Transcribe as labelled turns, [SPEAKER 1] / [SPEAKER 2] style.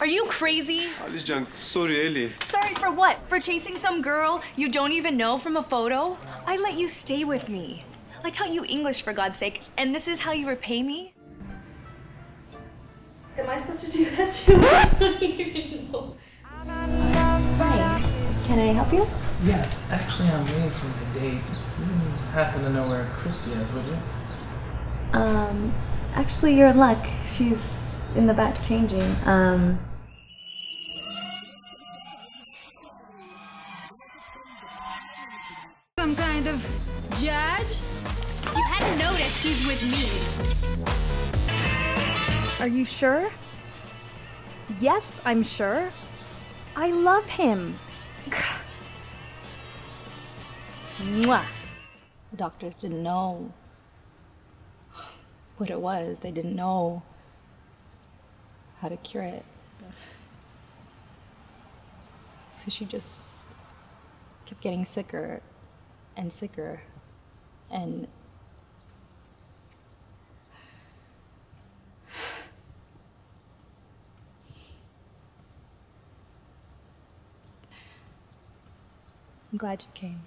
[SPEAKER 1] Are you crazy?
[SPEAKER 2] Alicecan, sorry Ellie.
[SPEAKER 1] Sorry for what? For chasing some girl you don't even know from a photo? I let you stay with me. I taught you English for God's sake, and this is how you repay me?
[SPEAKER 3] Am I supposed to do that too? You didn't know.
[SPEAKER 1] Hi. Can I help you?
[SPEAKER 4] Yes, actually, I'm waiting for my date. You wouldn't happen to know where Christy is, would you?
[SPEAKER 1] Um, actually, you're in luck. She's in the back changing. Um,
[SPEAKER 5] Some kind of judge?
[SPEAKER 1] you hadn't noticed he's with me. Are you sure? Yes, I'm sure. I love him. Mwah. The doctors didn't know what it was. They didn't know how to cure it. So she just kept getting sicker and sicker. And I'm glad you came.